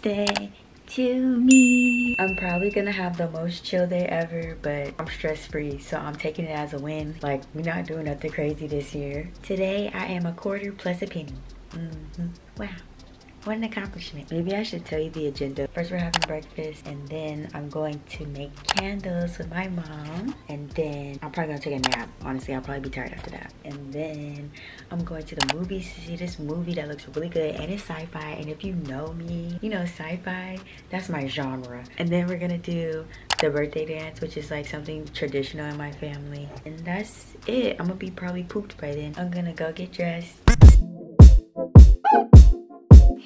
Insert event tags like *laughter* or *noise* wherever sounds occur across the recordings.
birthday to me. I'm probably gonna have the most chill day ever, but I'm stress free, so I'm taking it as a win. Like, we're not doing nothing crazy this year. Today, I am a quarter plus a penny. Mm -hmm. Wow. What an accomplishment. Maybe I should tell you the agenda. First we're having breakfast and then I'm going to make candles with my mom. And then I'm probably gonna take a nap. Honestly, I'll probably be tired after that. And then I'm going to the movies to see this movie that looks really good and it's sci-fi. And if you know me, you know sci-fi, that's my genre. And then we're gonna do the birthday dance, which is like something traditional in my family. And that's it. I'm gonna be probably pooped by then. I'm gonna go get dressed.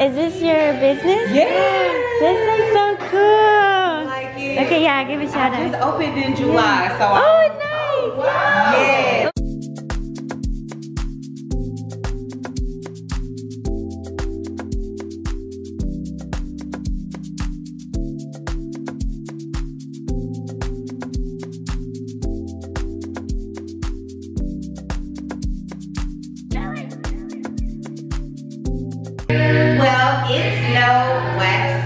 Is this your business? Yeah. This is so cool. Like okay, yeah, give a shout I out. just opened in July, so Oh,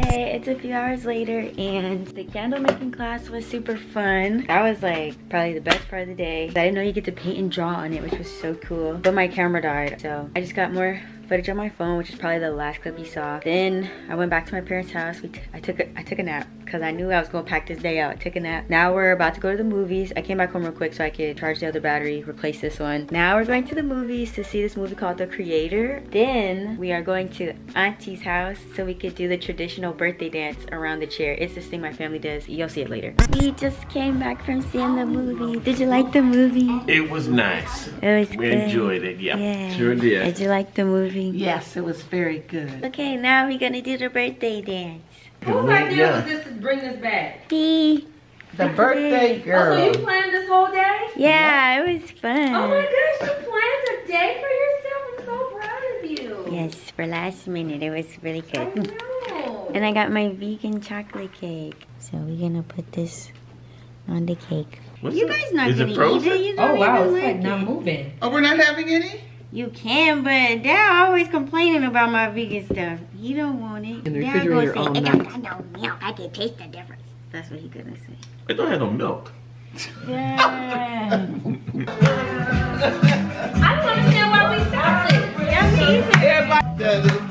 Hey, it's a few hours later and the candle making class was super fun. That was like probably the best part of the day. I didn't know you get to paint and draw on it, which was so cool. But my camera died, so I just got more footage on my phone, which is probably the last clip you saw. Then I went back to my parents' house. We I took a, I took a nap because I knew I was gonna pack this day out. I took a nap. Now we're about to go to the movies. I came back home real quick so I could charge the other battery, replace this one. Now we're going to the movies to see this movie called The Creator. Then we are going to Auntie's house so we could do the traditional birthday dance around the chair. It's this thing my family does. You'll see it later. We just came back from seeing the movie. Did you like the movie? It was nice. It was We good. enjoyed it. Yep. Yeah. Sure did. Did you like the movie? Yes, it was very good. Okay, now we're gonna do the birthday dance. Whose idea was this to bring this back? See? The birthday *laughs* girl. Oh, so you planned this whole day? Yeah, it was fun. Oh my gosh, you planned a day for yourself. I'm so proud of you. Yes, for last minute, it was really I good. *laughs* know. And I got my vegan chocolate cake. So we're gonna put this on the cake. What's you it? guys not Is gonna it eat it. You Oh don't wow, even it's like like not moving. Oh, we're not having any? You can, but Dad always complaining about my vegan stuff. He don't want it. In the Dad refrigerator gonna all say, night. I got no milk. I can taste the difference. That's what he gonna say. It don't have no milk. Yeah. *laughs* I don't understand why we stopped it. yeah, me either.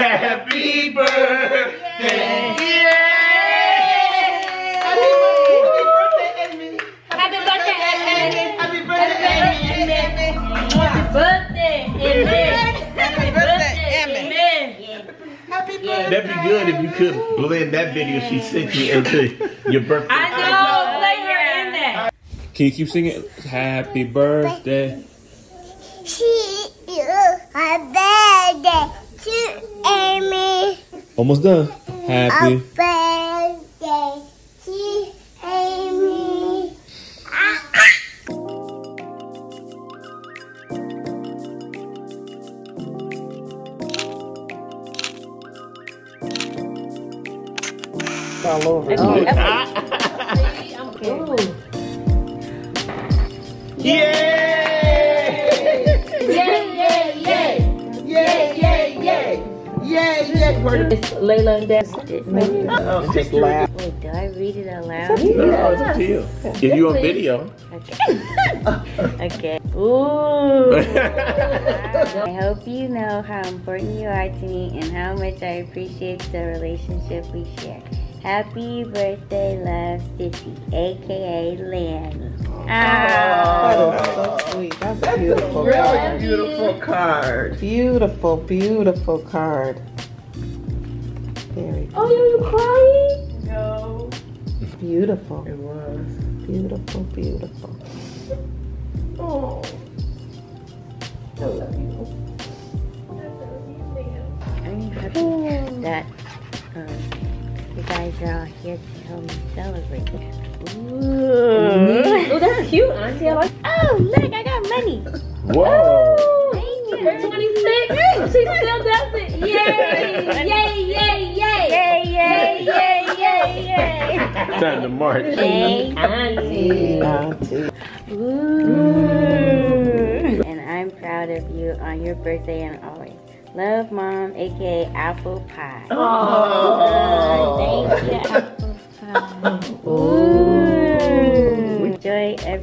Happy birthday. Yeah. Yeah. Happy birthday, Amy. Happy birthday, Amy. Happy birthday, Amy. Happy birthday, Amy. Happy birthday, Amy. That'd be good if you could blend that video she sent you into your birthday. I know. Play her in that. Can you keep singing? Happy birthday. She, you, happy birthday to Amy. Almost done. A Happy. birthday to Amy. All over. *laughs* Yay! Yay, yay. Word. Layla and Des. Oh, just laugh. Wait, do I read it out loud? No, it's up to you. If you on video. Okay. *laughs* okay. Ooh. *laughs* I hope you know how important you are to me and how much I appreciate the relationship we share. Happy birthday, love, Sissy, aka Lanny. Ah. Oh, so sweet. That's a beautiful Really card. beautiful card. Beautiful, beautiful card. Very Oh, you crying? No. beautiful. It was. Beautiful, beautiful. Oh. I love you. I'm happy that um, you guys are all here to help me celebrate. Ooh. Oh, that's cute, Auntie. I like Oh, look, I got money. Whoa. Thank Her 26. She still does it. Yay! Yay! Yay! Yay! Yay, yay, yay, yay, yay. Time to march. Thank Auntie. Auntie. Ooh. And I'm proud of you on your birthday and always. Love, Mom, aka Apple Pie. Oh. Thank you, Apple Pie. Ooh.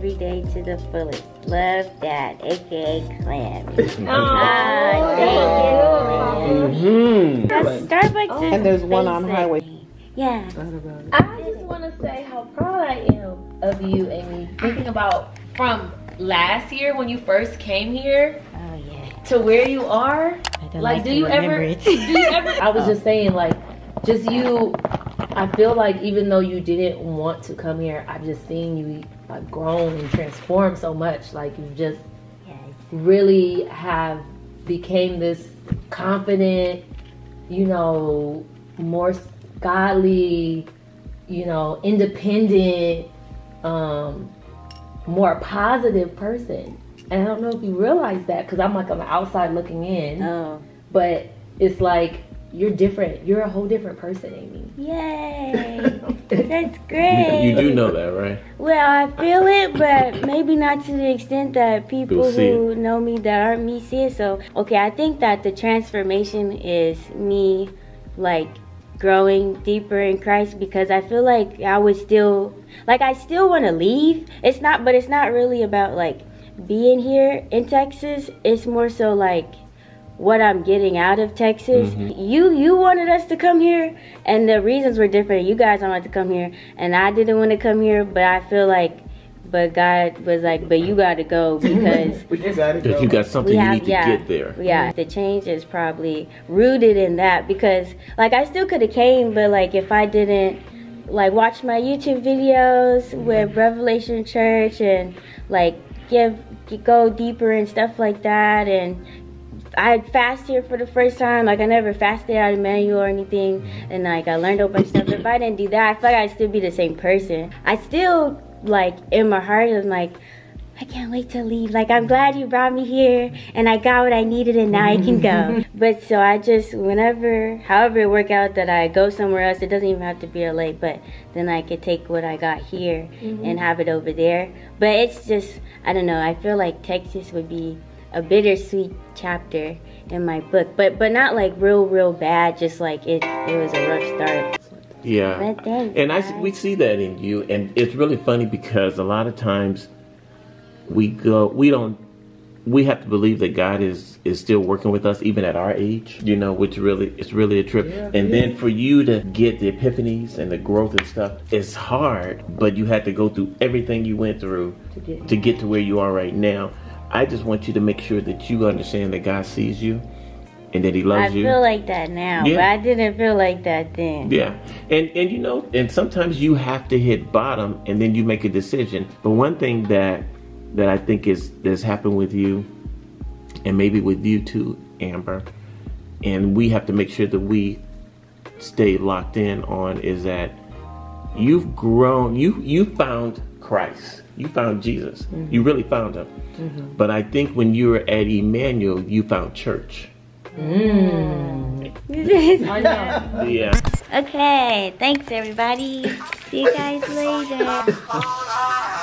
Enjoy every day to the fullest. Love, Dad, aka Clam. *laughs* Ah, thank you. hmm Starbucks is And there's one on highway. Yeah. I just want to say how proud I am of you, Amy. Thinking about from last year when you first came here Oh, yeah. to where you are. I don't Like, like do you ever? Do you ever? *laughs* I was just saying, like, just you. I feel like even though you didn't want to come here, I've just seen you like grown and transformed so much. Like you just Yes. really have became this confident, you know, more godly, you know, independent, um, more positive person. And I don't know if you realize that because I'm like on the outside looking in, Oh. but it's like you're different. You're a whole different person, Amy. Yay. *laughs* That's great. You do know that, right? Well, I feel it, but maybe not to the extent that people People see who know me that aren't me see it. So, okay, I think that the transformation is me, like, growing deeper in Christ because I feel like I was still, like, I still want to leave. It's not, but it's not really about, like, being here in Texas. It's more so, like, what I'm getting out of Texas. Mm-hmm. You you wanted us to come here, and the reasons were different. You guys wanted to come here, and I didn't want to come here. But I feel like, but God was like, but you got to go *laughs* because But *laughs* you gotta Because you got something we you need to yeah get there. yeah. Mm-hmm. The change is probably rooted in that because like I still could have came, but like if I didn't like watch my YouTube videos mm-hmm. with Revelation Church and like give go deeper and stuff like that and I fast here for the first time. Like I never fasted out of Emmanuel or anything, mm-hmm. and like I learned a bunch of stuff. If I didn't do that, I feel like I'd still be the same person. I still like in my heart I'm like, I can't wait to leave. Like I'm glad you brought me here, and I got what I needed, and now I can go. *laughs* *laughs* but so I just whenever, however it work out that I go somewhere else, it doesn't even have to be LA, but then I could take what I got here mm-hmm. and have it over there. But it's just I don't know. I feel like Texas would be a bittersweet chapter in my book, but but not like real real bad. Just like it it was a rough start. Yeah. But thanks, And I, we see that in you, and it's really funny because a lot of times we go, we don't, we have to believe that God is is still working with us even at our age, you know, which really it's really a trip. and then for you to get the epiphanies and the growth and stuff, it's hard, but you had to go through everything you went through to get to where you are right now. I just want you to make sure that you understand that God sees you and that He I loves you. I feel like that now, Yeah. but I didn't feel like that then. Yeah, and and you know, and sometimes you have to hit bottom, and then you make a decision. But one thing that that I think is that's happened with you, and maybe with you too, Amber, and we have to make sure that we stay locked in on is that you've grown, you you found Christ, you found Jesus, mm-hmm. you really found him. Mm-hmm. But I think when you were at Emmanuel, you found church. Mm. Oh, I know. Yeah. okay, thanks everybody. See you guys later. *laughs*